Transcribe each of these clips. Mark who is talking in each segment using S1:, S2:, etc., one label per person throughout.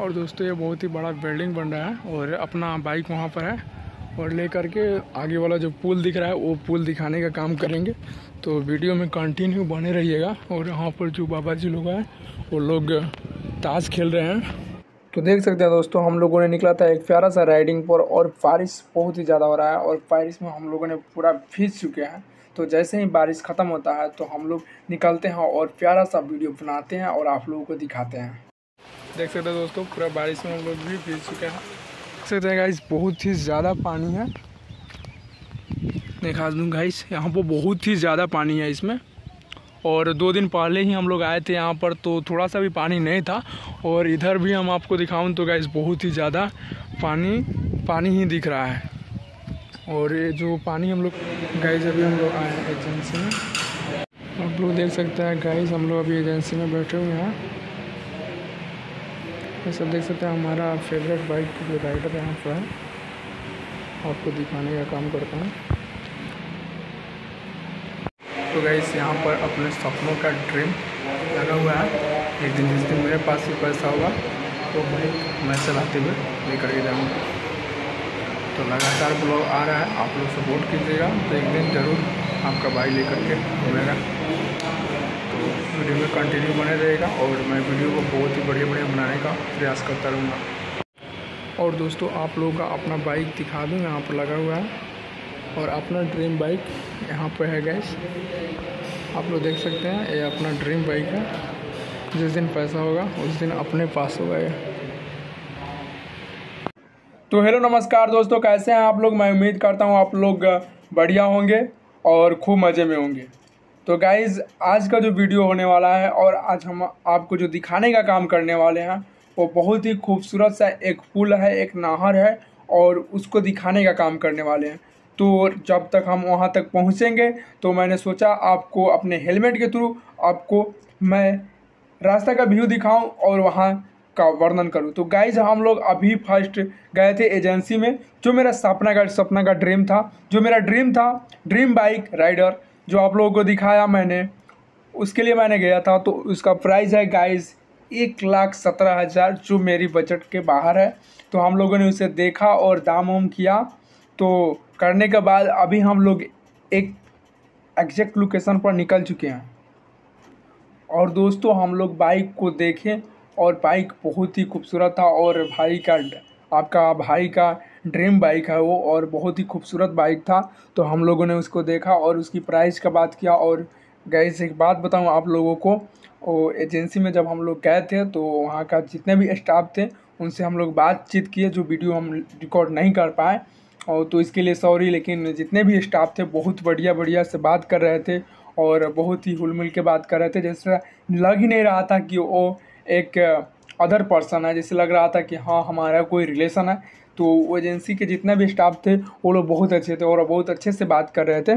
S1: और दोस्तों, ये बहुत ही बड़ा बिल्डिंग बन रहा है और अपना बाइक वहाँ पर है और ले करके आगे वाला जो पुल दिख रहा है, वो पुल दिखाने का काम करेंगे। तो वीडियो में कंटिन्यू बने रहिएगा और यहाँ पर जो बाबा जी लोग हैं, वो लोग ताश खेल रहे हैं। तो देख सकते हैं दोस्तों, हम लोगों ने निकला था एक प्यारा सा राइडिंग पर और बारिश बहुत ही ज़्यादा हो रहा है और बारिश में हम लोगों ने पूरा भीज चुके हैं। तो जैसे ही बारिश ख़त्म होता है तो हम लोग निकलते हैं और प्यारा सा वीडियो बनाते हैं और आप लोगों को दिखाते हैं। देख सकते हैं दोस्तों, पूरा बारिश में हम लोग भी भीज चुके हैं। देख सकते हैं गाइस बहुत ही ज़्यादा पानी है। दिखा दूँ गाइस यहाँ पर बहुत ही ज़्यादा पानी है इसमें। और दो दिन पहले ही हम लोग आए थे यहाँ पर तो थोड़ा सा भी पानी नहीं था। और इधर भी हम आपको दिखाऊँ तो गाइस बहुत ही ज़्यादा पानी पानी ही दिख रहा है। और ये जो पानी हम लोग गाइस अभी हम लोग आए हैं एजेंसी में। आप लोग देख सकते हैं गाइस हम लोग अभी एजेंसी में बैठे हुए हैं। ये सब देख सकते हैं, हमारा फेवरेट बाइक जो राइडर यहाँ पर है। आपको दिखाने का काम करता हूँ। तो गाइस यहाँ पर अपने सपनों का ड्रीम लगा हुआ है। एक दिन, जिस दिन मेरे पास भी पैसा होगा तो बाइक मैं चलाते हुए लेकर के जाऊँगा। तो लगातार ब्लॉग आ रहा है, आप लोग सपोर्ट कीजिएगा। तो एक दिन ज़रूर आपका बाइक लेकर के मिलेगा। वीडियो में कंटिन्यू बने रहेगा और मैं वीडियो को बहुत ही बढ़िया बढ़िया बनाने का प्रयास करता रहूँगा। और दोस्तों, आप लोगों का अपना बाइक दिखा दूँ, यहाँ पर लगा हुआ है। और अपना ड्रीम बाइक यहाँ पर है गैस आप लोग देख सकते हैं, ये अपना ड्रीम बाइक है। जिस दिन पैसा होगा, उस दिन अपने पास होगा ये। तो हेलो नमस्कार दोस्तों, कैसे हैं आप लोग? मैं उम्मीद करता हूँ आप लोग बढ़िया होंगे और खूब मज़े में होंगे। तो गाइज़ आज का जो वीडियो होने वाला है और आज हम आपको जो दिखाने का काम करने वाले हैं, वो बहुत ही खूबसूरत सा एक पुल है, एक नहर है और उसको दिखाने का काम करने वाले हैं। तो जब तक हम वहाँ तक पहुँचेंगे तो मैंने सोचा आपको अपने हेलमेट के थ्रू आपको मैं रास्ता का व्यू दिखाऊँ और वहाँ का वर्णन करूँ। तो गाइज़ हम लोग अभी फ़र्स्ट गए थे एजेंसी में, जो मेरा सपना का सपना का ड्रीम था, जो मेरा ड्रीम था ड्रीम बाइक राइडर जो आप लोगों को दिखाया मैंने, उसके लिए मैंने गया था तो उसका प्राइस है गाइज़ एक लाख सत्रह हज़ार जो मेरी बजट के बाहर है। तो हम लोगों ने उसे देखा और दाम वाम किया। तो करने के बाद अभी हम लोग एक एग्जैक्ट लोकेशन पर निकल चुके हैं। और दोस्तों, हम लोग बाइक को देखें और बाइक बहुत ही खूबसूरत था। और भाई का, आपका भाई का ड्रीम बाइक है वो और बहुत ही खूबसूरत बाइक था। तो हम लोगों ने उसको देखा और उसकी प्राइस का बात किया और गए एक बात बताऊँ आप लोगों को, वो एजेंसी में जब हम लोग गए थे तो वहाँ का जितने भी स्टाफ थे, उनसे हम लोग बातचीत किए जो वीडियो हम रिकॉर्ड नहीं कर पाए। और तो इसके लिए सॉरी, लेकिन जितने भी स्टाफ थे, बहुत बढ़िया बढ़िया से बात कर रहे थे और बहुत ही हुल मिल के बात कर रहे थे। जैसे लग ही नहीं रहा था कि वो एक अदर पर्सन है, जैसे लग रहा था कि हाँ हमारा कोई रिलेशन है। तो वो एजेंसी के जितने भी स्टाफ थे, वो लोग बहुत अच्छे थे और बहुत अच्छे से बात कर रहे थे।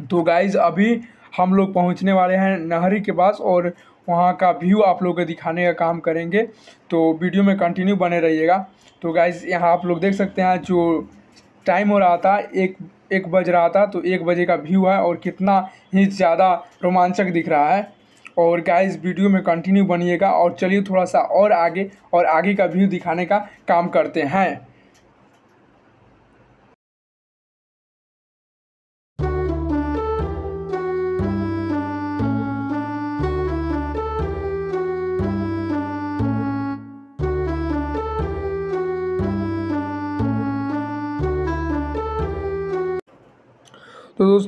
S1: तो गाइज़ अभी हम लोग पहुँचने वाले हैं नहरी के पास और वहाँ का व्यू आप लोगों को दिखाने का काम करेंगे। तो वीडियो में कंटिन्यू बने रहिएगा। तो गाइज़ यहाँ आप लोग देख सकते हैं जो टाइम हो रहा था, एक एक बज रहा था तो एक बजे का व्यू है और कितना ही ज़्यादा रोमांचक दिख रहा है। और गाइस वीडियो में कंटिन्यू बनिएगा और चलिए थोड़ा सा और आगे और आगे का व्यू दिखाने का काम करते हैं।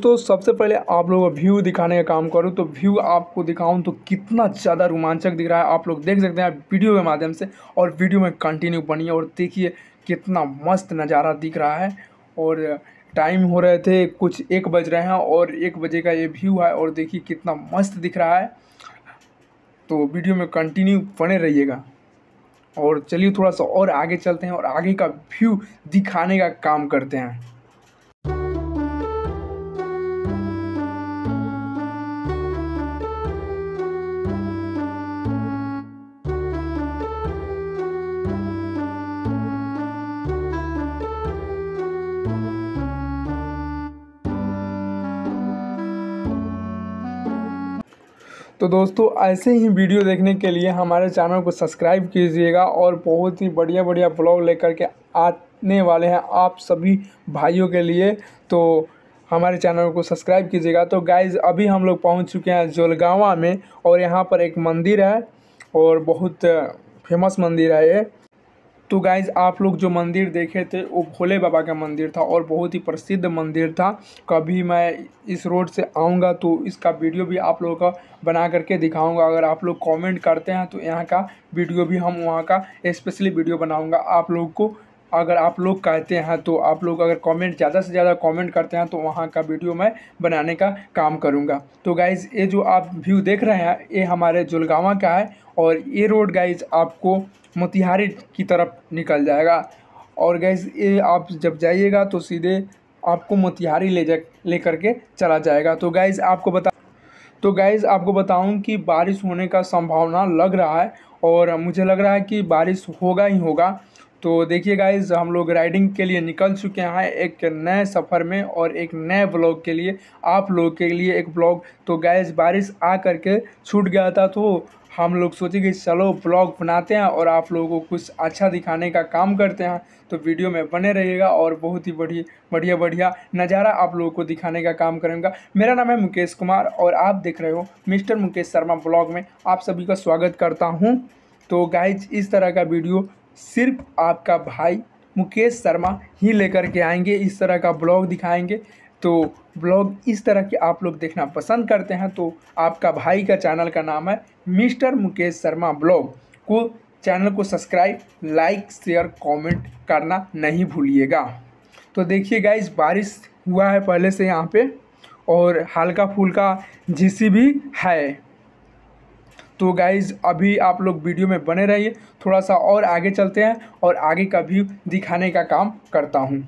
S1: दोस्तों, सबसे पहले आप लोगों को व्यू दिखाने का काम करूँ तो व्यू आपको दिखाऊँ तो कितना ज़्यादा रोमांचक दिख रहा है। आप लोग देख सकते हैं वीडियो के माध्यम से और वीडियो में कंटिन्यू बनिए और देखिए कितना मस्त नज़ारा दिख रहा है। और टाइम हो रहे थे कुछ एक बज रहे हैं और एक बजे का ये व्यू है और देखिए कितना मस्त दिख रहा है। तो वीडियो में कंटिन्यू बने रहिएगा। और चलिए थोड़ा सा और आगे चलते हैं और आगे का व्यू दिखाने का काम करते हैं। तो दोस्तों, ऐसे ही वीडियो देखने के लिए हमारे चैनल को सब्सक्राइब कीजिएगा और बहुत ही बढ़िया बढ़िया ब्लॉग लेकर के आने वाले हैं आप सभी भाइयों के लिए। तो हमारे चैनल को सब्सक्राइब कीजिएगा। तो गाइज़ अभी हम लोग पहुँच चुके हैं जोलगावा में और यहाँ पर एक मंदिर है और बहुत फ़ेमस मंदिर है ये। तो गाइज़ आप लोग जो मंदिर देखे थे, वो भोले बाबा का मंदिर था और बहुत ही प्रसिद्ध मंदिर था। कभी मैं इस रोड से आऊँगा तो इसका वीडियो भी आप लोगों का बना करके दिखाऊँगा। अगर आप लोग कमेंट करते हैं तो यहाँ का वीडियो भी हम वहाँ का स्पेशली वीडियो बनाऊँगा। आप लोग को अगर आप लोग कहते हैं तो आप लोग अगर कमेंट ज़्यादा से ज़्यादा कमेंट करते हैं तो वहाँ का वीडियो मैं बनाने का काम करूँगा। तो गाइज़ ये जो आप व्यू देख रहे हैं, ये हमारे जुलगावा का है। और ये रोड गाइज़ आपको मोतिहारी की तरफ़ निकल जाएगा। और गैस ये आप जब जाइएगा तो सीधे आपको मोतिहारी ले जा ले करके चला जाएगा। तो गैज़ आपको बता तो गैज़ आपको बताऊँ कि बारिश होने का संभावना लग रहा है और मुझे लग रहा है कि बारिश होगा ही होगा। तो देखिए गाइज़ हम लोग राइडिंग के लिए निकल चुके हैं एक नए सफ़र में और एक नए ब्लॉग के लिए, आप लोग के लिए एक ब्लॉग तो गैस बारिश आ करके छूट गया था तो हम लोग सोचे कि चलो ब्लॉग बनाते हैं और आप लोगों को कुछ अच्छा दिखाने का काम करते हैं। तो वीडियो में बने रहिएगा और बहुत ही बढ़िया बढ़िया बढ़िया नज़ारा आप लोगों को दिखाने का काम करूँगा। मेरा नाम है मुकेश कुमार और आप देख रहे हो मिस्टर मुकेश शर्मा ब्लॉग में। आप सभी का स्वागत करता हूँ। तो गाइज़ इस तरह का वीडियो सिर्फ़ आपका भाई मुकेश शर्मा ही लेकर के आएँगे, इस तरह का ब्लॉग दिखाएँगे। तो ब्लॉग इस तरह के आप लोग देखना पसंद करते हैं तो आपका भाई का चैनल का नाम है मिस्टर मुकेश शर्मा ब्लॉग। को, चैनल को सब्सक्राइब, लाइक, शेयर, कमेंट करना नहीं भूलिएगा। तो देखिए गाइज़ बारिश हुआ है पहले से यहाँ पे, और हल्का फुल्का झिसी भी है। तो गाइज़ अभी आप लोग वीडियो में बने रहिए, थोड़ा सा और आगे चलते हैं और आगे का व्यू दिखाने का काम करता हूँ।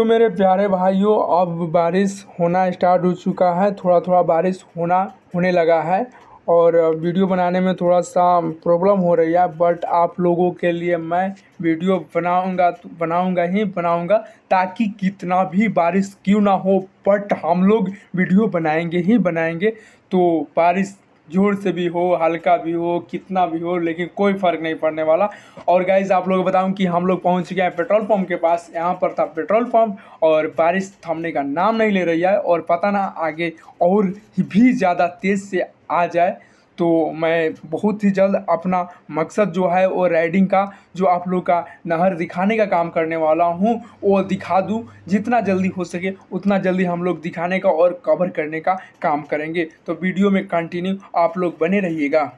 S1: तो मेरे प्यारे भाइयों, अब बारिश होना स्टार्ट हो चुका है थोड़ा थोड़ा बारिश होना, होने लगा है और वीडियो बनाने में थोड़ा सा प्रॉब्लम हो रही है बट आप लोगों के लिए मैं वीडियो बनाऊँगा तो बनाऊँगा ही बनाऊँगा ताकि कितना भी बारिश क्यों ना हो बट हम लोग वीडियो बनाएँगे ही बनाएँगे। तो बारिश ज़ोर से भी हो, हल्का भी हो, कितना भी हो, लेकिन कोई फ़र्क नहीं पड़ने वाला। और गाइज़ आप लोग बताऊँ कि हम लोग पहुँच गए हैं पेट्रोल पंप के पास। यहाँ पर था पेट्रोल पंप और बारिश थमने का नाम नहीं ले रही है। और पता ना आगे और भी ज़्यादा तेज़ से आ जाए। तो मैं बहुत ही जल्द अपना मकसद जो है वो राइडिंग का, जो आप लोग का नहर दिखाने का काम करने वाला हूँ, वो दिखा दूँ। जितना जल्दी हो सके, उतना जल्दी हम लोग दिखाने का और कवर करने का काम करेंगे। तो वीडियो में कंटिन्यू आप लोग बने रहिएगा।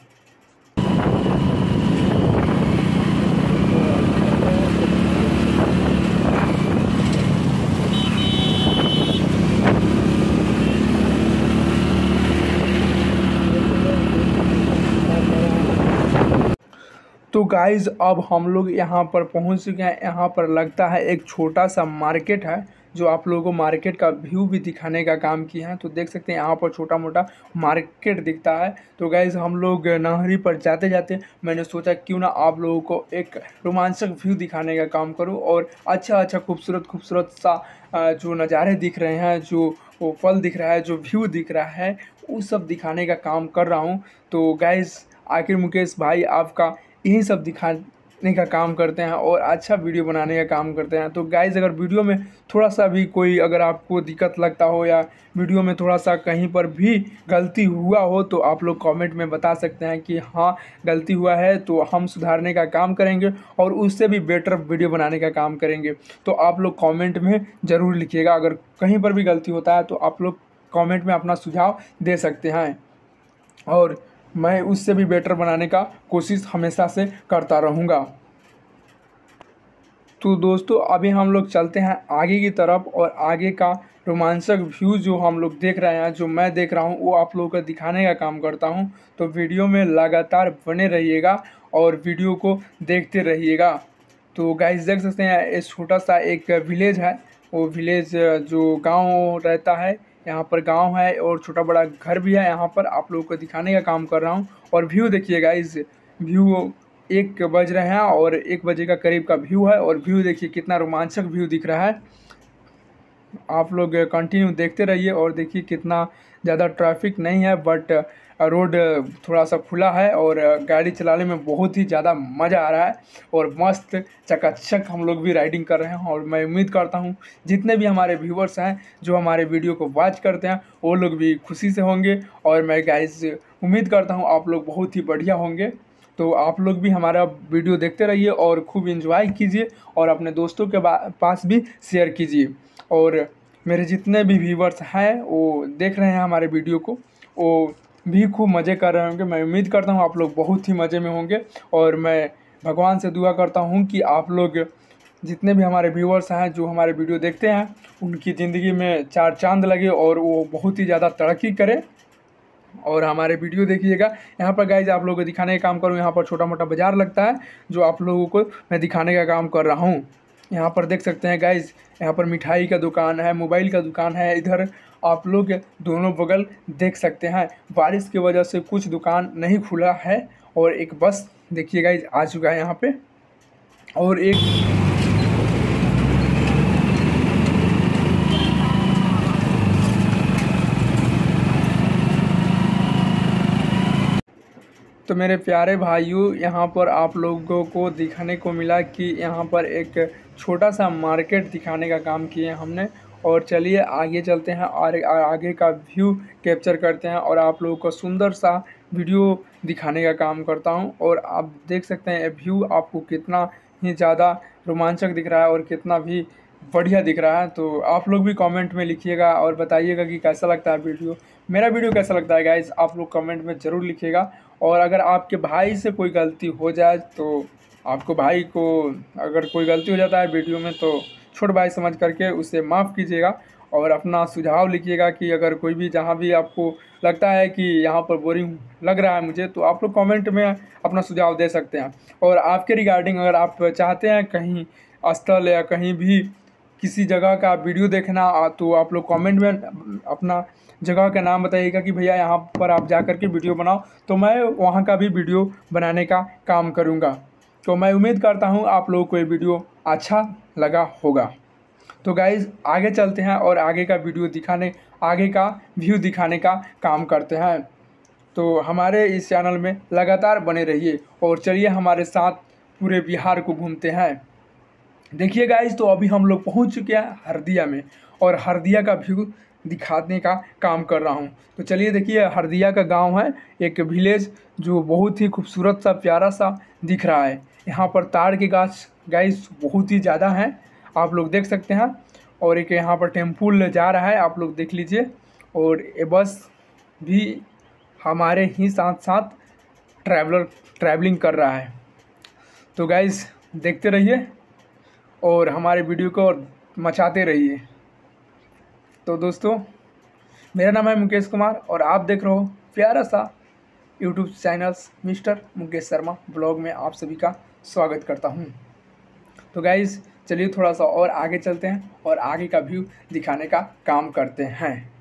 S1: तो गाइज़ अब हम लोग यहाँ पर पहुँच चुके हैं। यहाँ पर लगता है एक छोटा सा मार्केट है, जो आप लोगों को मार्केट का व्यू भी दिखाने का काम किया है। तो देख सकते हैं, यहाँ पर छोटा मोटा मार्केट दिखता है। तो गाइज़ हम लोग नहरी पर जाते जाते मैंने सोचा, क्यों ना आप लोगों को एक रोमांचक व्यू दिखाने का काम करूँ और अच्छा अच्छा खूबसूरत खूबसूरत सा जो नज़ारे दिख रहे हैं, जो फल दिख रहा है, जो व्यू दिख रहा है, वो सब दिखाने का काम कर रहा हूँ। तो गाइज़ आखिर मुकेश भाई, आपका यही सब दिखाने का काम करते हैं और अच्छा वीडियो बनाने का काम करते हैं। तो गाइज़ अगर वीडियो में थोड़ा सा भी कोई अगर आपको दिक्कत लगता हो या वीडियो में थोड़ा सा कहीं पर भी गलती हुआ हो तो आप लोग कमेंट में बता सकते हैं कि हाँ गलती हुआ है तो हम सुधारने का काम करेंगे और उससे भी बेटर वीडियो बनाने का काम करेंगे। तो आप लोग कॉमेंट में ज़रूर लिखिएगा। अगर कहीं पर भी गलती होता है तो आप लोग कॉमेंट में अपना सुझाव दे सकते हैं। और मैं उससे भी बेटर बनाने का कोशिश हमेशा से करता रहूँगा। तो दोस्तों, अभी हम लोग चलते हैं आगे की तरफ़ और आगे का रोमांचक व्यू जो हम लोग देख रहे हैं, जो मैं देख रहा हूँ, वो आप लोगों को दिखाने का काम करता हूँ। तो वीडियो में लगातार बने रहिएगा और वीडियो को देखते रहिएगा। तो गाइस देख सकते हैं इस छोटा सा एक विलेज है। वो विलेज जो गाँव रहता है यहाँ पर गाँव है और छोटा बड़ा घर भी है। यहाँ पर आप लोगों को दिखाने का काम कर रहा हूँ। और व्यू देखिएगा इस व्यू एक बज रहे हैं और एक बजे का करीब का व्यू है और व्यू देखिए कितना रोमांचक व्यू दिख रहा है। आप लोग कंटिन्यू देखते रहिए और देखिए कितना ज़्यादा ट्रैफ़िक नहीं है बट रोड थोड़ा सा खुला है और गाड़ी चलाने में बहुत ही ज़्यादा मज़ा आ रहा है और मस्त चकाचक हम लोग भी राइडिंग कर रहे हैं और मैं उम्मीद करता हूँ जितने भी हमारे व्यूवर्स हैं जो हमारे वीडियो को वॉच करते हैं, वो लोग भी खुशी से होंगे और मैं गाइस उम्मीद करता हूँ आप लोग बहुत ही बढ़िया होंगे। तो आप लोग भी हमारा वीडियो देखते रहिए और खूब इंजॉय कीजिए और अपने दोस्तों के पास भी शेयर कीजिए। और मेरे जितने भी व्यूवर्स हैं, वो देख रहे हैं हमारे वीडियो को, वो भी खूब मज़े कर रहे होंगे। मैं उम्मीद करता हूँ आप लोग बहुत ही मज़े में होंगे और मैं भगवान से दुआ करता हूँ कि आप लोग जितने भी हमारे व्यूवर्स हैं, जो हमारे वीडियो देखते हैं, उनकी ज़िंदगी में चार चाँद लगे और वो बहुत ही ज़्यादा तरक्की करें और हमारे वीडियो देखिएगा। यहाँ पर गाइज़ आप लोगों को दिखाने का काम करूँ। यहाँ पर छोटा मोटा बाज़ार लगता है, जो आप लोगों को मैं दिखाने का काम कर रहा हूँ। यहाँ पर देख सकते हैं गाइज़ यहाँ पर मिठाई का दुकान है, मोबाइल का दुकान है, इधर आप लोग दोनों बगल देख सकते हैं। बारिश की वजह से कुछ दुकान नहीं खुला है और एक बस, देखिए गाइज़ आ चुका है यहाँ पे। और एक तो मेरे प्यारे भाइयों, यहाँ पर आप लोगों को दिखाने को मिला कि यहाँ पर एक छोटा सा मार्केट दिखाने का काम किए हमने। और चलिए आगे चलते हैं और आगे का व्यू कैप्चर करते हैं और आप लोगों को सुंदर सा वीडियो दिखाने का काम करता हूँ। और आप देख सकते हैं व्यू आपको कितना ही ज़्यादा रोमांचक दिख रहा है और कितना भी बढ़िया दिख रहा है। तो आप लोग भी कमेंट में लिखिएगा और बताइएगा कि कैसा लगता है वीडियो मेरा वीडियो कैसा लगता है गाइज़ आप लोग कमेंट में ज़रूर लिखिएगा। और अगर आपके भाई से कोई गलती हो जाए तो आपको भाई को अगर कोई गलती हो जाता है वीडियो में तो छोट भाई समझ करके उसे माफ़ कीजिएगा और अपना सुझाव लिखिएगा कि अगर कोई भी, जहाँ भी आपको लगता है कि यहाँ पर बोरिंग लग रहा है मुझे तो आप लोग कमेंट में अपना सुझाव दे सकते हैं। और आपके रिगार्डिंग अगर आप चाहते हैं कहीं स्थल या कहीं भी किसी जगह का वीडियो देखना तो आप लोग कमेंट में अपना जगह का नाम बताइएगा कि भैया यहाँ पर आप जा कर के वीडियो बनाओ तो मैं वहाँ का भी वीडियो बनाने का काम करूँगा। तो मैं उम्मीद करता हूँ आप लोगों को ये वीडियो अच्छा लगा होगा। तो गाइज़ आगे चलते हैं और आगे का वीडियो दिखाने, आगे का व्यू दिखाने का काम करते हैं। तो हमारे इस चैनल में लगातार बने रहिए और चलिए हमारे साथ पूरे बिहार को घूमते हैं। देखिए गाइज़ तो अभी हम लोग पहुँच चुके हैं हरदिया में और हरदिया का व्यू दिखाने का काम कर रहा हूँ। तो चलिए देखिए, हरदिया का गाँव है, एक विलेज जो बहुत ही खूबसूरत सा, प्यारा सा दिख रहा है। यहाँ पर ताड़ के गाछ गाइस बहुत ही ज़्यादा हैं। आप लोग देख सकते हैं। और एक यहाँ पर टेम्पुल जा रहा है, आप लोग देख लीजिए। और ये बस भी हमारे ही साथ साथ ट्रैवलर ट्रैवलिंग कर रहा है। तो गाइस देखते रहिए और हमारे वीडियो को मचाते रहिए। तो दोस्तों, मेरा नाम है मुकेश कुमार और आप देख रहे हो प्यारा सा YouTube channels mister Mukesh Sharma blog में आप सभी का स्वागत करता हूँ। तो गाइज़ चलिए थोड़ा सा और आगे चलते हैं और आगे का व्यू दिखाने का काम करते हैं।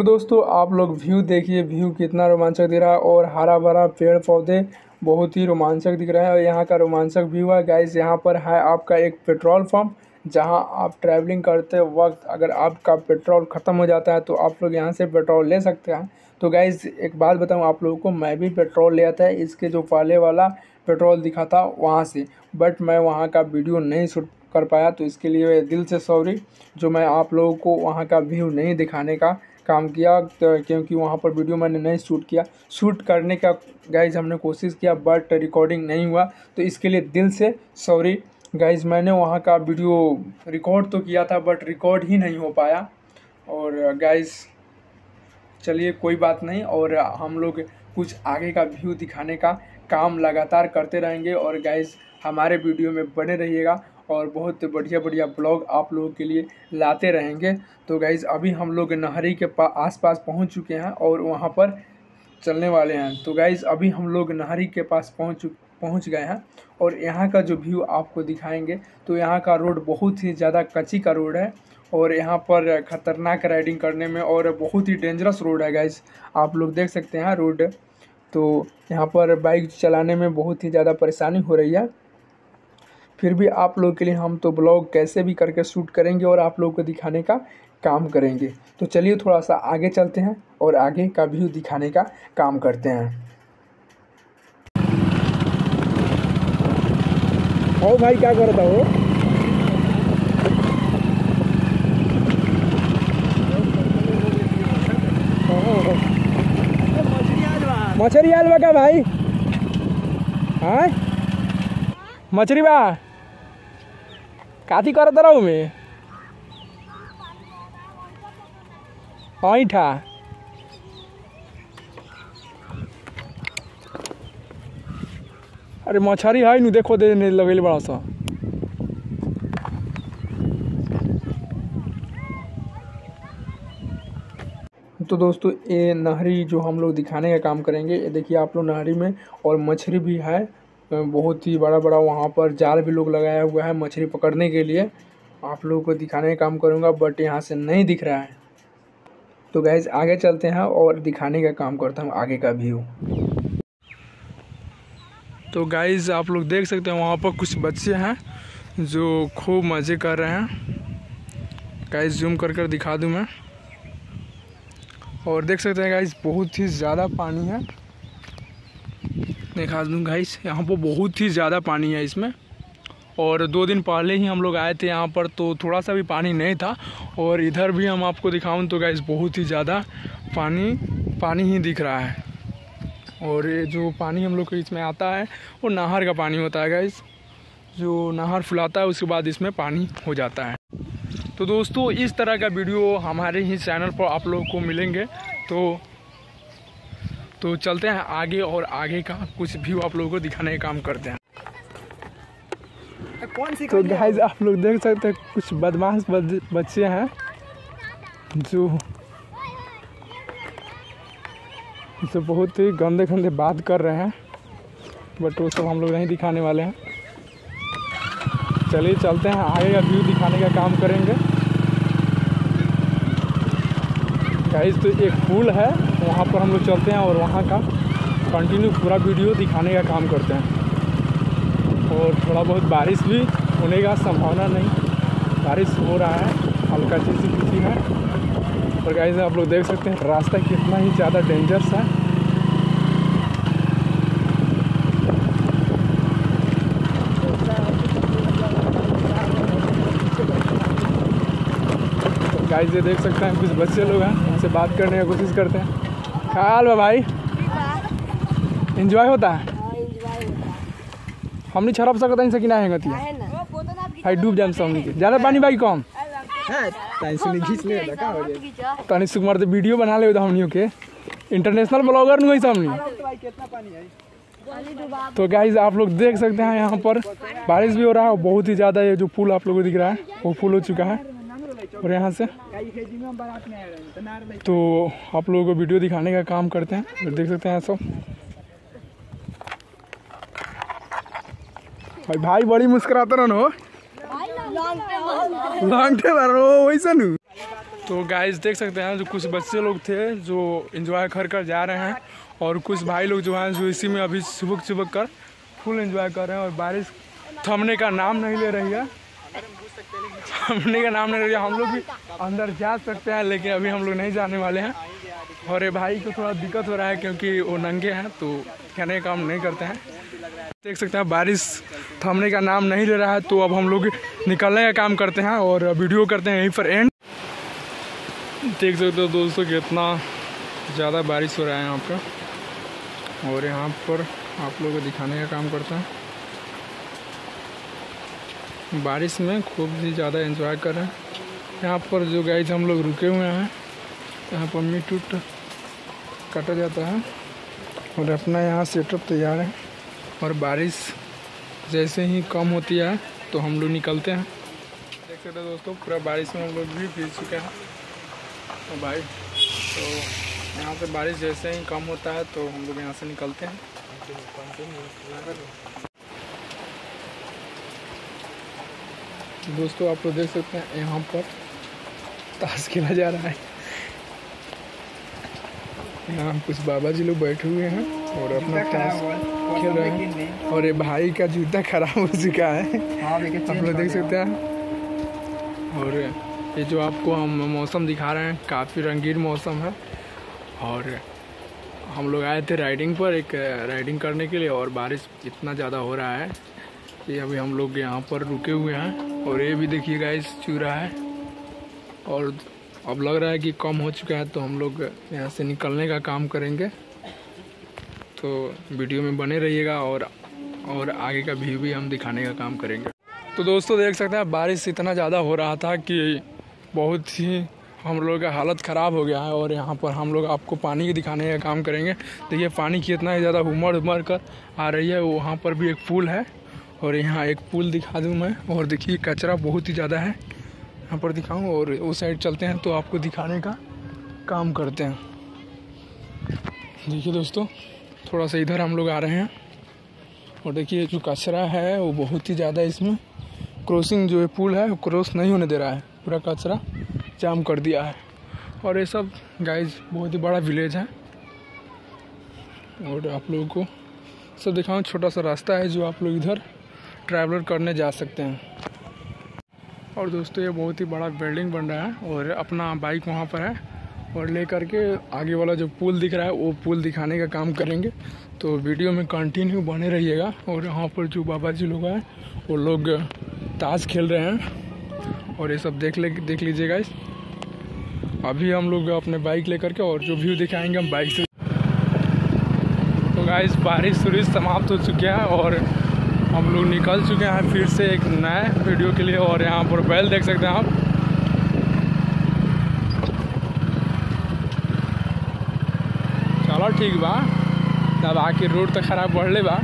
S1: हेलो दोस्तों, आप लोग व्यू देखिए, व्यू कितना रोमांचक दिख रहा है और हरा भरा पेड़ पौधे बहुत ही रोमांचक दिख रहा है और यहाँ का रोमांचक व्यू है। गाइस यहाँ पर है आपका एक पेट्रोल पंप, जहाँ आप ट्रैवलिंग करते वक्त अगर आपका पेट्रोल ख़त्म हो जाता है तो आप लोग यहाँ से पेट्रोल ले सकते हैं। तो गाइज़ एक बात बताऊँ, आप लोगों को मैं भी पेट्रोल ले आता है, इसके जो पहले वाला पेट्रोल दिखा था वहाँ से बट मैं वहाँ का वीडियो नहीं शूट कर पाया तो इसके लिए दिल से सॉरी जो मैं आप लोगों को वहाँ का व्यू नहीं दिखाने का काम किया तो क्योंकि वहाँ पर वीडियो मैंने नहीं शूट किया। शूट करने का गाइज़ हमने कोशिश किया बट रिकॉर्डिंग नहीं हुआ। तो इसके लिए दिल से सॉरी गाइज़ मैंने वहाँ का वीडियो रिकॉर्ड तो किया था बट रिकॉर्ड ही नहीं हो पाया। और गाइज़ चलिए, कोई बात नहीं। और हम लोग कुछ आगे का व्यू दिखाने का काम लगातार करते रहेंगे। और गाइज़ हमारे वीडियो में बने रहिएगा। और बहुत बढ़िया बढ़िया ब्लॉग आप लोगों के लिए लाते रहेंगे। तो गाइज़ अभी हम लोग नहरी के पा, आस पास पहुँच चुके हैं और वहाँ पर चलने वाले हैं। तो गाइज़ अभी हम लोग नहरी के पास पहुँच पहुँच गए हैं और यहाँ का जो व्यू आपको दिखाएँगे तो यहाँ का रोड बहुत ही ज़्यादा कच्ची का रोड है और यहाँ पर ख़तरनाक राइडिंग करने में और बहुत ही डेंजरस रोड है गाइज़ आप लोग देख सकते हैं रोड तो यहाँ पर बाइक चलाने में बहुत ही ज़्यादा परेशानी हो रही है। फिर भी आप लोग के लिए हम तो ब्लॉग कैसे भी करके शूट करेंगे और आप लोग को दिखाने का काम करेंगे। तो चलिए थोड़ा सा आगे चलते हैं और आगे का व्यू दिखाने का काम करते हैं। और भाई, क्या करता हो? मछरी आलवा बा भाई। हाँ? मछली बा। काथी करत रहू में। ऐठा अरे मछली है नु देखो दे लगेले बड़ा सा। तो दोस्तों, ये नहरी जो हम लोग दिखाने का काम करेंगे, ये देखिए आप लोग नहरी में और मछली भी है। बहुत ही बड़ा बड़ा वहाँ पर जाल भी लोग लगाया हुआ है मछली पकड़ने के लिए। आप लोगों को दिखाने का काम करूँगा बट यहाँ से नहीं दिख रहा है। तो गैस आगे चलते हैं और दिखाने का काम करता हूँ, आगे का व्यू तो गाइज़ आप लोग देख सकते हैं वहाँ पर कुछ बच्चे हैं जो खूब मज़े कर रहे हैं। गाइज़ जूम कर कर दिखा दूँ मैं। और देख सकते हैं गाइज़ बहुत ही ज़्यादा पानी है। दिखा दूँ गाइस यहाँ पर बहुत ही ज़्यादा पानी है इसमें। और दो दिन पहले ही हम लोग आए थे यहाँ पर तो थोड़ा सा भी पानी नहीं था। और इधर भी हम आपको दिखाऊँ तो गाइस बहुत ही ज़्यादा पानी पानी ही दिख रहा है। और ये जो पानी हम लोग के इसमें आता है, वो नहर का पानी होता है गाइस जो नहर फुलाता है, उसके बाद इसमें पानी हो जाता है। तो दोस्तों, इस तरह का वीडियो हमारे ही चैनल पर आप लोग को मिलेंगे। तो तो चलते हैं आगे और आगे का कुछ व्यू आप लोगों को दिखाने का काम करते हैं। कौन सी तो गाइस आप लोग देख सकते हैं कुछ बदमाश बच्चे हैं जो जो बहुत ही गंदे गंदे बात कर रहे हैं बट वो सब हम लोग नहीं दिखाने वाले हैं। चलिए चलते हैं आगे का व्यू दिखाने का काम करेंगे। गाइस तो एक पुल है, वहाँ पर हम लोग चलते हैं और वहाँ का कंटिन्यू पूरा वीडियो दिखाने का काम करते हैं। और थोड़ा बहुत बारिश भी होने का संभावना नहीं। बारिश हो रहा है, हल्का चीज़ किसी है। और गाइस आप लोग देख सकते हैं, रास्ता कितना ही ज़्यादा डेंजरस है। गाइस ये देख सकते हैं, कुछ बच्चे लोग हैं। उनसे बात करने की कोशिश करते हैं। ख्याल है भाई? इंजॉय होता है? हमने छरप सकता नहीं सकिना है। गति भाई डूब जाए हमने ज़्यादा पानी भाई कम। तनी सुकुमार तो वीडियो बना ले हमनियों के। इंटरनेशनल ब्लॉगर नहीं हमने। तो गाइज़ आप लोग देख सकते हैं यहाँ पर। बारिश भी हो रहा है और बहुत ही ज़्यादा ये जो पुल आप लोगों को दिख रहा है वो फुल हो चुका है। और यहाँ से तो आप लोगों को वीडियो दिखाने का काम करते हैं। देख सकते हैं सब भाई भाई बड़ी मुस्कुराते रहो लॉन्ग वैसा नु तो गाइस देख सकते हैं जो कुछ बच्चे लोग थे जो एंजॉय कर कर जा रहे हैं और कुछ भाई लोग जो हैं जो इसी में अभी सुबह सुबह कर फुल एंजॉय कर रहे हैं और बारिश थमने का नाम नहीं ले रही है। थमने का नाम नहीं ले रही हम लोग भी अंदर जा सकते हैं, लेकिन अभी हम लोग नहीं जाने वाले हैं। और भाई को थोड़ा दिक्कत हो रहा है क्योंकि वो नंगे हैं तो कहने का काम नहीं करते हैं। देख सकते हैं, बारिश थमने का नाम नहीं ले रहा है तो अब हम लोग निकलने का काम करते हैं और वीडियो करते हैं यहीं पर एंड देख सकते हो दोस्तों कितना ज़्यादा बारिश हो रहा है यहाँ पर। और यहाँ पर आप लोगों को दिखाने का काम करते है। बारिश में खूब ही ज़्यादा एंजॉय कर रहे हैं। यहाँ पर जो गाइज़ हम लोग रुके हुए हैं, यहाँ पर मीट उट काटा जाता है और अपना यहाँ सेटअप तैयार है। और बारिश जैसे ही कम होती है तो हम लोग निकलते हैं। देख सकते हैं दोस्तों, पूरा बारिश में हम लोग भी भीग चुके हैं। तो भाई तो यहाँ से बारिश जैसे ही कम होता है तो हम लोग यहाँ से निकलते हैं। दोस्तों आप लोग देख सकते हैं यहाँ पर ताश खेला जा रहा है। यहाँ कुछ बाबा जी लोग बैठे हुए हैं और अपना ताश खेल रहे हैं। और ये भाई का जूता खराब हो चुका है। आप लोग देख सकते हैं। और ये जो आपको हम मौसम दिखा रहे हैं काफ़ी रंगीन मौसम है। और हम लोग आए थे राइडिंग पर एक राइडिंग करने के लिए और बारिश इतना ज़्यादा हो रहा है कि अभी हम लोग यहाँ पर रुके हुए हैं। और ये भी देखिए गाइस चू रहा है। और अब लग रहा है कि कम हो चुका है तो हम लोग यहाँ से निकलने का काम करेंगे। तो वीडियो में बने रहिएगा और और आगे का व्यू भी हम दिखाने का काम करेंगे। तो दोस्तों, देख सकते हैं, बारिश इतना ज़्यादा हो रहा था कि बहुत ही हम लोगों का हालत ख़राब हो गया है और यहाँ पर हम लोग आपको पानी की दिखाने का काम करेंगे। देखिए, पानी कितना ही ज़्यादा उमड़ उमड़ कर आ रही है, वहाँ पर भी एक पुल है। और यहाँ एक पुल दिखा दूँ मैं। और देखिए, कचरा बहुत ही ज़्यादा है। यहाँ पर दिखाऊँ और उस साइड चलते हैं तो आपको दिखाने का काम करते हैं। देखिए दोस्तों, थोड़ा सा इधर हम लोग आ रहे हैं। और देखिए, जो कचरा है, वो बहुत ही ज़्यादा इसमें क्रॉसिंग जो है, पुल है, वो क्रॉस नहीं होने दे रहा है। पूरा कचरा जाम कर दिया है। और ये सब गाइज़ बहुत ही बड़ा विलेज है। और आप लोगों को सब दिखाऊँ, छोटा सा रास्ता है जो आप लोग इधर ट्रैवलर करने जा सकते हैं। और दोस्तों, ये बहुत ही बड़ा बिल्डिंग बन रहा है और अपना बाइक वहाँ पर है और ले करके आगे वाला जो पुल दिख रहा है, वो पुल दिखाने का काम करेंगे। तो वीडियो में कंटिन्यू बने रहिएगा और यहाँ पर जो बाबा जी लोग हैं, वो लोग ताश खेल रहे हैं। और ये सब देख ले, देख लीजिएगा इस अभी हम लोग अपने बाइक लेकर के और जो व्यू दिखाएँगे हम बाइक से। तो गाइस बारिश सुरिश समाप्त हो चुके हैं और हम लोग निकल चुके हैं फिर से एक नए वीडियो के लिए और यहाँ पर बैल देख सकते हैं आप। चलो ठीक बा। तब आके रोड तो खराब बढ़ले बा।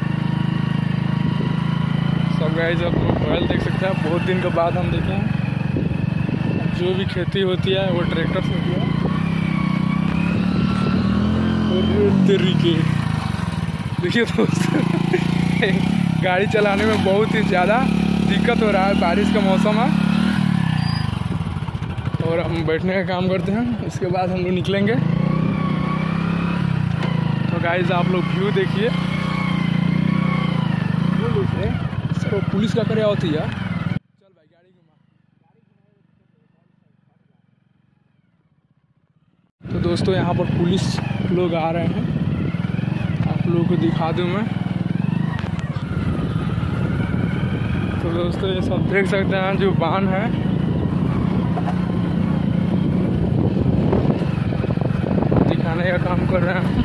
S1: सब आप लोग बैल देख सकते हैं। बहुत दिन के बाद हम देखे। हैं जो भी खेती होती है, वो ट्रैक्टर से होती है। तरीके। देखिए दोस्तों। गाड़ी चलाने में बहुत ही ज़्यादा दिक्कत हो रहा है बारिश का मौसम है। और हम बैठने का काम करते हैं, इसके बाद हम लोग निकलेंगे। तो गाइज़ आप लोग व्यू देखिए। तो पुलिस का करे होती है। तो दोस्तों, यहाँ पर पुलिस लोग आ रहे हैं। आप लोगों को दिखा दूँ मैं। तो दोस्तों, ये सब देख सकते हैं जो बाँध है। दिखाने का काम कर रहे हैं।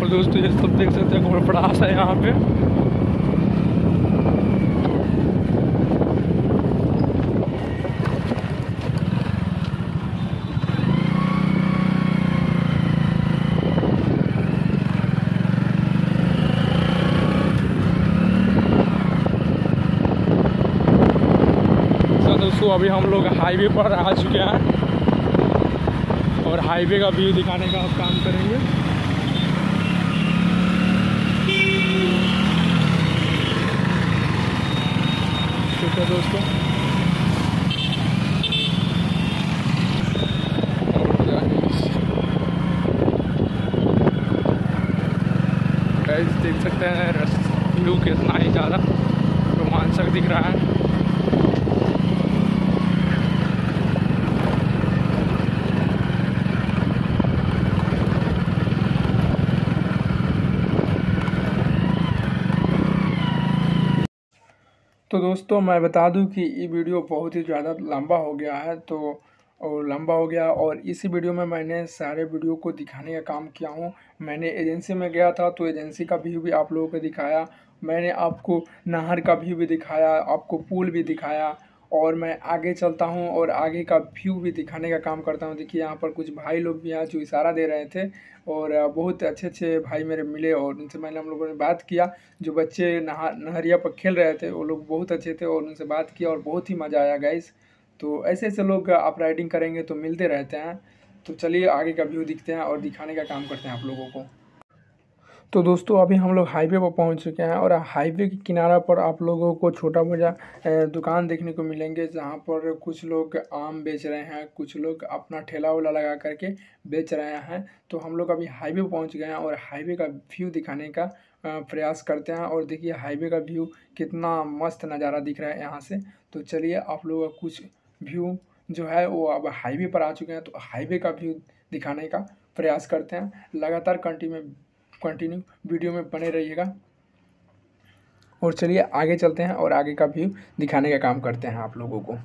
S1: और दोस्तों, ये सब देख सकते हैं बड़ा है यहाँ पे दोस्तों अभी हम लोग हाईवे पर आ चुके हैं। और हाईवे का व्यू दिखाने का काम करेंगे। ठीक है दोस्तों। देख सकते हैं व्यू कितना ही ज़्यादा रोमांचक दिख रहा है। तो दोस्तों, मैं बता दूँ कि ये वीडियो बहुत ही ज़्यादा लंबा हो गया है तो और लंबा हो गया और इसी वीडियो में मैंने सारे वीडियो को दिखाने का काम किया हूँ। मैंने एजेंसी में गया था तो एजेंसी का व्यू भी आप लोगों को दिखाया। मैंने आपको नहर का व्यू भी दिखाया, आपको पुल भी दिखाया और मैं आगे चलता हूँ और आगे का व्यू भी दिखाने का काम करता हूँ। देखिए, यहाँ पर कुछ भाई लोग भी हैं जो इशारा दे रहे थे और बहुत अच्छे अच्छे भाई मेरे मिले और उनसे मैंने हम लोगों ने बात किया। जो बच्चे नहा, नहरिया पर खेल रहे थे, वो लोग बहुत अच्छे थे और उनसे बात किया और बहुत ही मज़ा आया गाइस तो ऐसे ऐसे लोग आप राइडिंग करेंगे तो मिलते रहते हैं। तो चलिए आगे का व्यू दिखते हैं और दिखाने का काम करते हैं आप लोगों को। तो दोस्तों, अभी हम लोग हाईवे पर पहुँच चुके हैं और हाईवे के किनारा पर आप लोगों को छोटा मोटा दुकान देखने को मिलेंगे जहाँ पर कुछ लोग आम बेच रहे हैं, कुछ लोग अपना ठेला वेला लगा करके बेच रहे हैं। तो हम लोग अभी हाईवे पहुँच गए हैं और हाईवे का व्यू दिखाने का प्रयास करते हैं और देखिए हाईवे का व्यू कितना मस्त नज़ारा दिख रहा है यहाँ से। तो चलिए आप लोगों का कुछ व्यू जो है वो अब हाईवे पर आ चुके हैं। तो हाईवे का व्यू दिखाने का प्रयास करते हैं। लगातार कंटिन्यू कंटिन्यू वीडियो में बने रहिएगा। और चलिए आगे चलते हैं और आगे का व्यू दिखाने का काम करते हैं आप लोगों को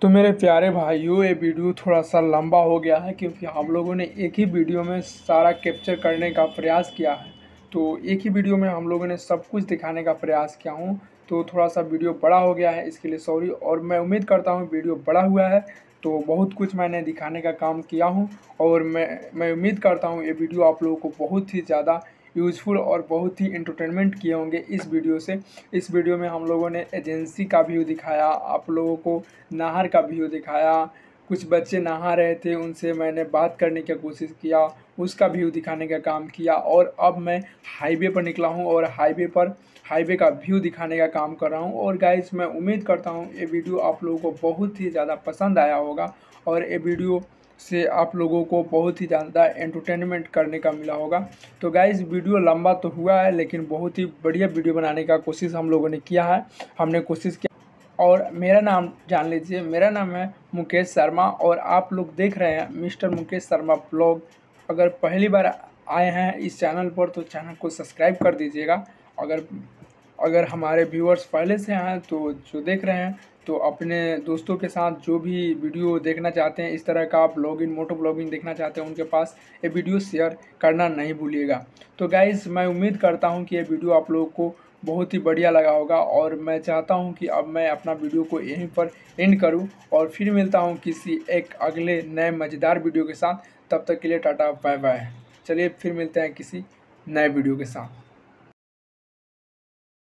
S1: तो मेरे प्यारे भाइयों, ये वीडियो थोड़ा सा लंबा हो गया है क्योंकि हम लोगों ने एक ही वीडियो में सारा कैप्चर करने का प्रयास किया है। तो एक ही वीडियो में हम लोगों ने सब कुछ दिखाने का प्रयास किया हूँ। तो थोड़ा सा वीडियो बड़ा हो गया है, इसके लिए सॉरी और मैं उम्मीद करता हूँ वीडियो बड़ा हुआ है। तो बहुत कुछ मैंने दिखाने का काम किया हूँ और मैं मैं उम्मीद करता हूँ ये वीडियो आप लोगों को बहुत ही ज़्यादा यूज़फुल और बहुत ही इंटरटेनमेंट किए होंगे इस वीडियो से। इस वीडियो में हम लोगों ने एजेंसी का व्यू दिखाया, आप लोगों को नहर का व्यू दिखाया, कुछ बच्चे नहा रहे थे, उनसे मैंने बात करने की कोशिश किया, उसका व्यू दिखाने का काम किया और अब मैं हाईवे पर निकला हूँ और हाईवे पर हाईवे का व्यू दिखाने का काम कर रहा हूँ। और गाइस मैं उम्मीद करता हूँ ये वीडियो आप लोगों को बहुत ही ज़्यादा पसंद आया होगा और ये वीडियो से आप लोगों को बहुत ही ज़्यादा एंटरटेनमेंट करने का मिला होगा। तो गाइज़ वीडियो लंबा तो हुआ है, लेकिन बहुत ही बढ़िया वीडियो बनाने का कोशिश हम लोगों ने किया है। हमने कोशिश किया और मेरा नाम जान लीजिए, मेरा नाम है मुकेश शर्मा और आप लोग देख रहे हैं मिस्टर मुकेश शर्मा ब्लॉग। अगर पहली बार आए हैं इस चैनल पर तो चैनल को सब्सक्राइब कर दीजिएगा। अगर अगर हमारे व्यूअर्स पहले से हैं तो जो देख रहे हैं तो अपने दोस्तों के साथ जो भी वीडियो देखना चाहते हैं, इस तरह का आप ब्लॉगिंग मोटो ब्लॉगिंग देखना चाहते हैं, उनके पास ये वीडियो शेयर करना नहीं भूलिएगा। तो गाइज़ मैं उम्मीद करता हूँ कि ये वीडियो आप लोगों को बहुत ही बढ़िया लगा होगा और मैं चाहता हूँ कि अब मैं अपना वीडियो को यहीं पर एंड करूँ और फिर मिलता हूँ किसी एक अगले नए मज़ेदार वीडियो के साथ। तब तक के लिए टाटा बाय बाय चलिए, फिर मिलते हैं किसी नए वीडियो के साथ।